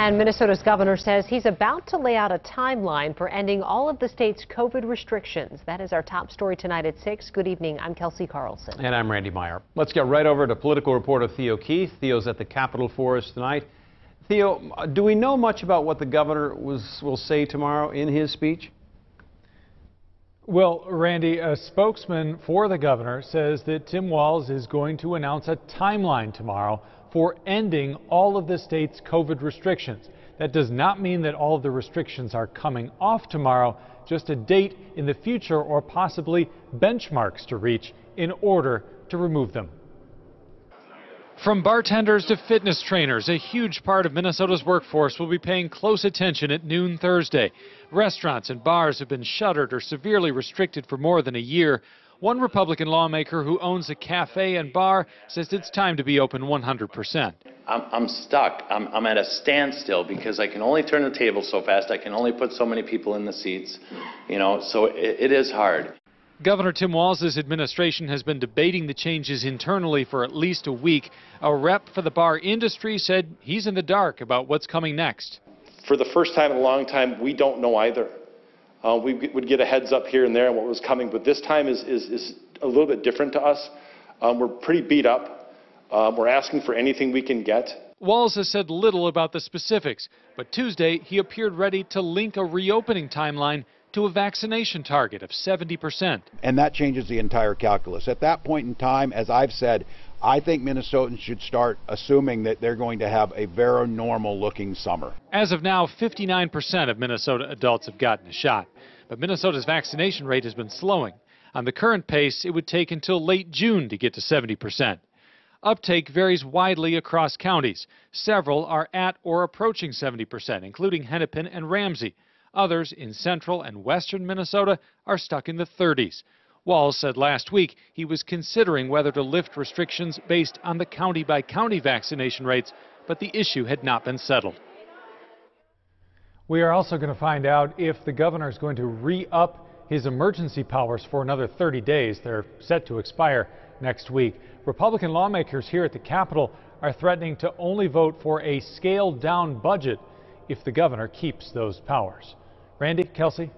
And Minnesota's governor says he's about to lay out a timeline for ending all of the state's COVID restrictions. That is our top story tonight at 6. Good evening. I'm Kelsey Carlson. And I'm Randy Meyer. Let's get right over to political reporter Theo Keith. Theo's at the Capitol for us tonight. Theo, do we know much about what the governor was, will say tomorrow in his speech? Well, Randy, a spokesman for the governor says that Tim Walz is going to announce a timeline tomorrow for ending all of the state's COVID restrictions. That does not mean that all of the restrictions are coming off tomorrow, just a date in the future or possibly benchmarks to reach in order to remove them. From bartenders to fitness trainers, a huge part of Minnesota's workforce will be paying close attention at noon Thursday. Restaurants and bars have been shuttered or severely restricted for more than a year. One Republican lawmaker who owns a cafe and bar says it's time to be open 100%. I'm, I'm stuck. I'm, I'm at a standstill because I can only turn the table so fast. I can only put so many people in the seats. You know, so it, it is hard. Governor Tim Walz's administration has been debating the changes internally for at least a week. A rep for the bar industry said he's in the dark about what's coming next. For the first time in a long time, we don't know either. Uh, we would get a heads up here and there on what was coming, but this time is, is, is a little bit different to us. Um, we're pretty beat up. Um, we're asking for anything we can get. Walz has said little about the specifics, but Tuesday he appeared ready to link a reopening timeline to a vaccination target of 70%. And that changes the entire calculus. At that point in time, as I've said, I think Minnesotans should start assuming that they're going to have a very normal looking summer. As of now, 59% of Minnesota adults have gotten a shot. But Minnesota's vaccination rate has been slowing. On the current pace, it would take until late June to get to 70%. Uptake varies widely across counties. Several are at or approaching 70%, including Hennepin and Ramsey. Others in central and western Minnesota are stuck in the 30s. Walz said last week he was considering whether to lift restrictions based on the county by county vaccination rates, but the issue had not been settled. We are also going to find out if the governor is going to re up his emergency powers for another 30 days. They're set to expire next week. Republican lawmakers here at the Capitol are threatening to only vote for a scaled down budget if the governor keeps those powers. Randy, Kelsey?